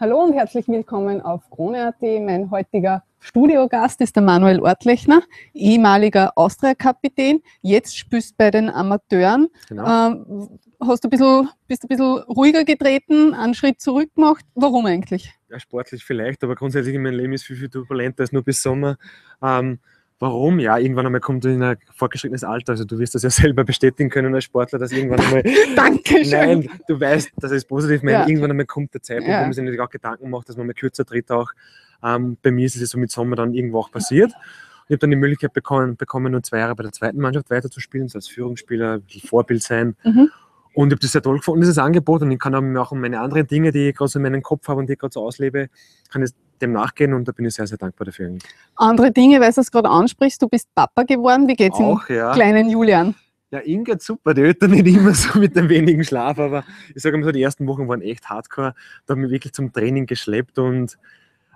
Hallo und herzlich willkommen auf Krone.at. Mein heutiger Studiogast ist der Manuel Ortlechner, ehemaliger Austria-Kapitän. Jetzt spielst bei den Amateuren. Genau. Ähm, hast du ein bisschen, bist ein bisschen ruhiger getreten, einen Schritt zurück gemacht. Warum eigentlich? Ja, sportlich vielleicht, aber grundsätzlich in meinem Leben ist viel, viel turbulenter als nur bis Sommer. Ähm, Warum? Ja, irgendwann einmal kommt du in ein fortgeschrittenes Alter. Also du wirst das ja selber bestätigen können als Sportler, dass irgendwann einmal. Dankeschön. Nein, du weißt, dass es positiv. Ja. Irgendwann einmal kommt der Zeitpunkt, ja. wo man sich nicht auch Gedanken macht, dass man mal kürzer tritt auch. Ähm, bei mir ist es so mit Sommer dann irgendwo auch passiert. Ich habe dann die Möglichkeit bekommen, bekommen, nur zwei Jahre bei der zweiten Mannschaft weiterzuspielen, so als Führungsspieler, ein bisschen Vorbild sein. Mhm. Und ich habe das sehr toll gefunden, dieses Angebot. Und ich kann auch meine anderen Dinge, die ich gerade so in meinem Kopf habe und die ich gerade so auslebe, kann ich dem nachgehen und da bin ich sehr, sehr dankbar dafür. Andere Dinge, weil du es gerade ansprichst, du bist Papa geworden. Wie geht es dem ja. kleinen Julian? Ja, ihm geht super. Die Eltern nicht immer so mit dem wenigen Schlaf, aber ich sage mal so, die ersten Wochen waren echt hardcore. Da haben wir wirklich zum Training geschleppt und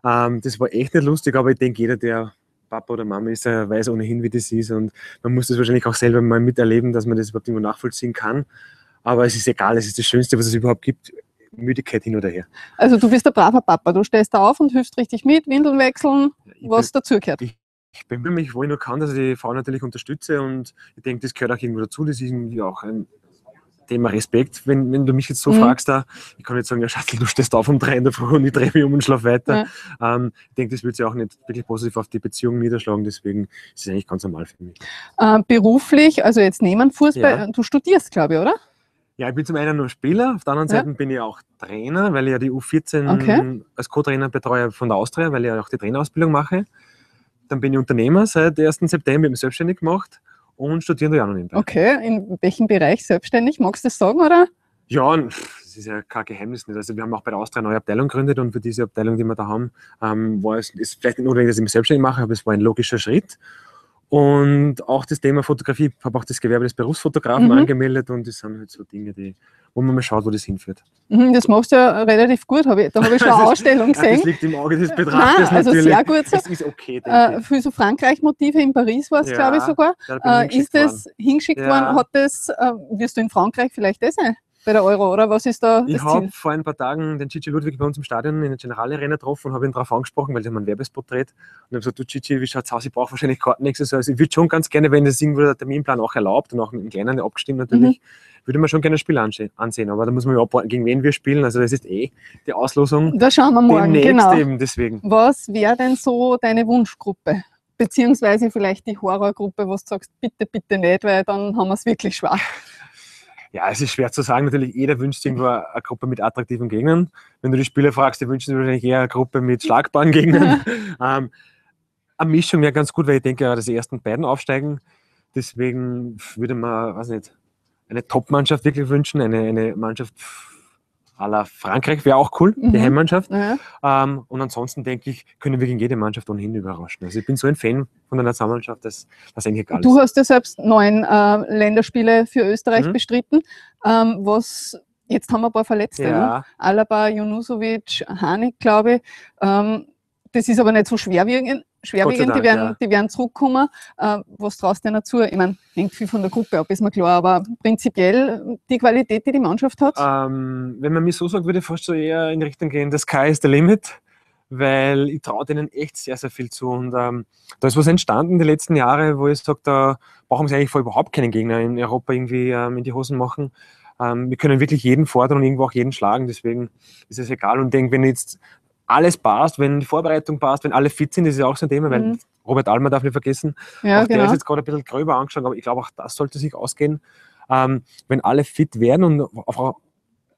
ähm, das war echt nicht lustig, aber ich denke, jeder, der Papa oder Mama ist, weiß ohnehin, wie das ist und man muss das wahrscheinlich auch selber mal miterleben, dass man das überhaupt irgendwo nachvollziehen kann. Aber es ist egal, es ist das Schönste, was es überhaupt gibt. Müdigkeit hin oder her. Also du bist ein braver Papa, du stehst da auf und hilfst richtig mit, Windeln wechseln, ja, was dazugehört. Ich, ich bemühe mich, wo ich nur kann, dass ich die Frau natürlich unterstütze und ich denke, das gehört auch irgendwo dazu. Das ist irgendwie auch ein Thema Respekt, wenn, wenn du mich jetzt so mhm. fragst, da, ich kann nicht sagen, ja Schatzel, du stehst auf um drei in der Früh und ich drehe mich um und schlafe weiter. Ja. Ähm, ich denke, das wird sich auch nicht wirklich positiv auf die Beziehung niederschlagen, deswegen ist es eigentlich ganz normal für mich. Äh, beruflich, also jetzt nehmen Fußball, ja. du studierst, glaube ich, oder? Ja, ich bin zum einen nur Spieler, auf der anderen Seite bin ich auch Trainer, weil ich ja die U14 okay. als Co-Trainer betreue von der Austria, weil ich ja auch die Trainerausbildung mache. Dann bin ich Unternehmer seit 1. September, eben selbstständig gemacht und studiere ja noch nebenbei. Okay, in welchem Bereich selbstständig? Magst du das sagen, oder? Ja, das ist ja kein Geheimnis nicht. Also wir haben auch bei der Austria eine neue Abteilung gegründet und für diese Abteilung, die wir da haben, ähm, war es ist vielleicht nicht notwendig, dass ich mich selbstständig mache, aber es war ein logischer Schritt. Und auch das Thema Fotografie, ich habe auch das Gewerbe des Berufsfotografen mhm. angemeldet und das sind halt so Dinge, die, wo man mal schaut, wo das hinführt. Mhm, das machst du ja relativ gut, hab ich, da habe ich schon eine Ausstellung gesehen. das liegt im Auge des Betrachters Nein, also natürlich. sehr gut. So. Das ist okay, äh, Für so Frankreich-Motive in Paris war es, ja, glaube ich, sogar. Äh, ist das hingeschickt ja. worden? Hat das, äh, wirst du in Frankreich vielleicht das sein? Bei der Euro, oder? Was ist da Ich habe vor ein paar Tagen den Gigi Ludwig bei uns im Stadion in der General Arena getroffen und habe ihn darauf angesprochen, weil haben einen Werbespot dreht. Und habe gesagt, du Gigi, wie schaut es aus? Ich brauche wahrscheinlich Karten nächstes Jahr. Also ich würde schon ganz gerne, wenn das irgendwo der Terminplan auch erlaubt und auch mit dem Kleinen abgestimmt natürlich, mhm. würde man schon gerne ein Spiel ansehen. Aber da muss man ja abwarten, gegen wen wir spielen. Also das ist eh die Auslosung. Da schauen wir morgen, genau. Eben deswegen. Was wäre denn so deine Wunschgruppe? Beziehungsweise vielleicht die Horrorgruppe, wo du sagst, bitte, bitte nicht, weil dann haben wir es wirklich schwach. Ja, es ist schwer zu sagen. Natürlich, jeder wünscht irgendwo eine Gruppe mit attraktiven Gegnern. Wenn du die Spieler fragst, die wünschen sich wahrscheinlich eher eine Gruppe mit schlagbaren Gegnern. ähm, eine Mischung wäre ganz gut, weil ich denke, dass die ersten beiden aufsteigen. Deswegen würde man, weiß nicht, eine Top-Mannschaft wirklich wünschen, eine, eine Mannschaft à la Frankreich wäre auch cool, mhm. die Heimmannschaft. Ja. Ähm, und ansonsten denke ich, können wir gegen jede Mannschaft ohnehin überraschen. Also ich bin so ein Fan von der Nationalmannschaft, dass das eigentlich egal du ist. Du hast ja selbst neun äh, Länderspiele für Österreich mhm. bestritten. Ähm, was Jetzt haben wir ein paar Verletzte. Ja. Ne? Alaba, Junusovic, Hanik, glaube ich. Ähm, das ist aber nicht so schwerwiegend, schwerwiegend, die, werden, ja. die werden zurückkommen. Äh, was traust du denn dazu? Ich meine, hängt viel von der Gruppe ab, ist mir klar, aber prinzipiell die Qualität, die die Mannschaft hat? Ähm, wenn man mir so sagt, würde ich fast so eher in Richtung gehen, das Sky is the limit, weil ich traue denen echt sehr, sehr viel zu. Und ähm, da ist was entstanden die letzten Jahre, wo ich sage, da brauchen sie eigentlich vor überhaupt keinen Gegner in Europa irgendwie ähm, in die Hosen machen. Ähm, wir können wirklich jeden fordern und irgendwo auch jeden schlagen, deswegen ist es egal. Und denke, wenn jetzt alles passt, wenn die Vorbereitung passt, wenn alle fit sind, das ist ja auch so ein Thema, weil mhm. Robert Almer darf nicht vergessen. Ja, auch genau. der ist jetzt gerade ein bisschen gröber angeschaut, aber ich glaube, auch das sollte sich ausgehen. Ähm, wenn alle fit werden und auch,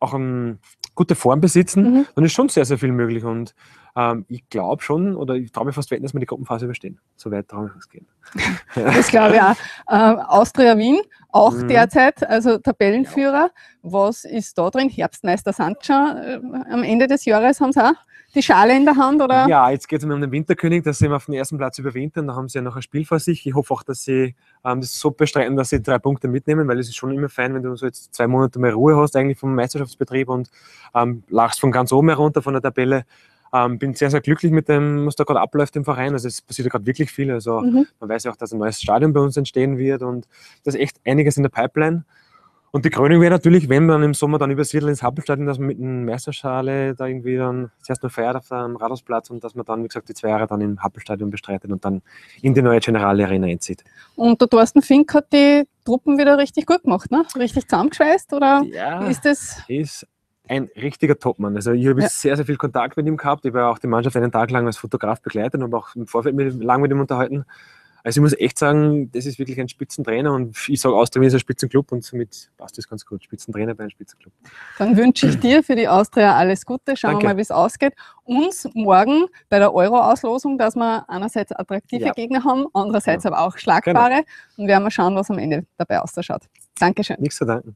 auch eine gute Form besitzen, mhm. dann ist schon sehr, sehr viel möglich. Und ähm, ich glaube schon, oder ich traue mir fast wetten, dass wir die Gruppenphase überstehen. So weit traue ich es gehen. Das glaube ich auch. Ähm, Austria Wien, auch mhm. derzeit, also Tabellenführer. Ja. Was ist da drin? Herbstmeister schon äh, am Ende des Jahres, haben sie auch die Schale in der Hand? Oder? Ja, jetzt geht es um den Winterkönig, dass sie auf den ersten Platz überwintern. Da haben sie ja noch ein Spiel vor sich. Ich hoffe auch, dass sie ähm, das so bestreiten, dass sie drei Punkte mitnehmen, weil es ist schon immer fein, wenn du so jetzt zwei Monate mehr Ruhe hast eigentlich vom Meisterschaftsbetrieb und ähm, lachst von ganz oben herunter von der Tabelle. Ähm, bin sehr, sehr glücklich mit dem, was da gerade abläuft im Verein. Also es passiert ja gerade wirklich viel. Also mhm. man weiß ja auch, dass ein neues Stadion bei uns entstehen wird und da ist echt einiges in der Pipeline. Und die Krönung wäre natürlich, wenn man im Sommer dann übersiedelt ins Happelstadion, dass man mit einer Meisterschale da irgendwie dann zuerst noch feiert auf dem Rathausplatz und dass man dann, wie gesagt, die zwei Jahre dann im Happelstadion bestreitet und dann in die neue Generale Arena einzieht. Und der Thorsten Fink hat die Truppen wieder richtig gut gemacht, ne? Richtig zusammengeschweißt oder ja, ist das? Ist ein richtiger Topmann. Also ich habe ja. sehr, sehr viel Kontakt mit ihm gehabt. Ich habe auch die Mannschaft einen Tag lang als Fotograf begleitet und auch im Vorfeld mit, lang mit ihm unterhalten. Also ich muss echt sagen, das ist wirklich ein Spitzentrainer und ich sage, Austria ist ein Spitzenclub und somit passt das ganz gut. Spitzentrainer bei einem Spitzenclub. Dann wünsche ich dir für die Austria alles Gute. Schauen Danke. wir mal, wie es ausgeht. Uns morgen bei der Euro-Auslosung, dass wir einerseits attraktive ja. Gegner haben, andererseits ja. aber auch schlagbare. Genau. Und werden wir schauen, was am Ende dabei ausschaut. Dankeschön. Nichts zu danken.